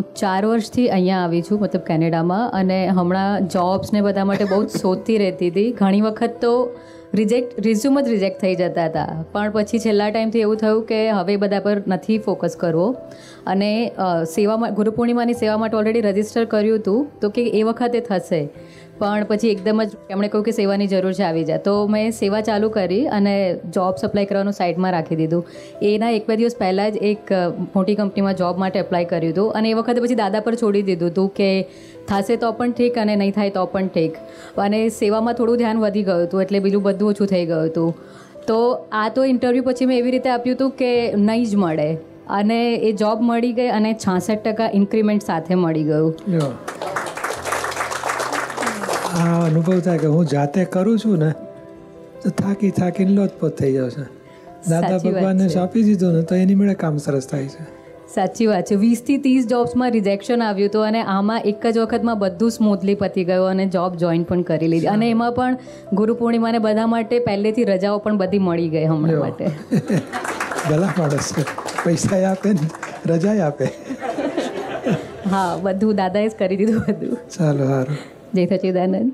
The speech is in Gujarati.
ચાર વર્ષથી અહીંયા આવી છું, મતલબ કેનેડામાં. અને હમણાં જોબ્સ ને બધા માટે બહુ જ શોધતી રહેતી હતી. ઘણી વખત તો રિજેક્ટ રિઝ્યુમ જ રિજેક્ટ થઈ જતા હતા. પણ પછી છેલ્લા ટાઈમથી એવું થયું કે હવે બધા પર નથી ફોકસ કરવો. અને સેવામાં, ગુરુ પૂર્ણિમાની સેવા માટે ઓલરેડી રજિસ્ટર કર્યું હતું, તો કે એ વખતે થશે. પણ પછી એકદમ જ એમણે કહ્યું કે સેવાની જરૂર છે આવી જાય તો મેં સેવા ચાલુ કરી અને જોબ સપ્લાય કરવાનું સાઇડમાં રાખી દીધું. એના એક બે દિવસ પહેલાં જ એક મોટી કંપનીમાં જોબ માટે અપ્લાય કર્યું હતું. અને એ વખતે પછી દાદા પર છોડી દીધું હતું કે થશે તો પણ ઠીક અને નહીં થાય તો પણ ઠીક. અને સેવામાં થોડું ધ્યાન વધી ગયું હતું એટલે બીજું બધું ઓછું થઈ ગયું હતું. તો આ તો ઇન્ટરવ્યૂ પછી મેં એવી રીતે આપ્યું હતું કે નહીં જ મળે. અને એ જોબ મળી ગઈ અને છાસઠ ટકા ઇન્ક્રીમેન્ટ સાથે મળી ગયું. આ અનુભવ થાય કે હું જાતે કરું છું ને તો થાકી થાકીને લોથપોથ થઈ જાવ છે. દાદા ભગવાનને સોંપી દીધું ને તો એની મેળે કામ સરસ થાય છે. સાચી વાત છે. વીસથી ત્રીસ જોબ્સમાં રિજેક્શન આવ્યું હતું અને આમાં એક જ વખતમાં બધું સ્મૂથલી પતી ગયું અને જોબ જોઈન પણ કરી લીધી. અને એમાં પણ ગુરુ પૂર્ણિમાને બધા માટે પહેલેથી રજાઓ પણ બધી મળી ગઈ હમણાં માટે. ભલા માણસ પૈસા આપે ને રજા આપે. હા બધું દાદાએ જ કરી દીધું બધું. ચાલો સારું. જય સચિદાનંદ.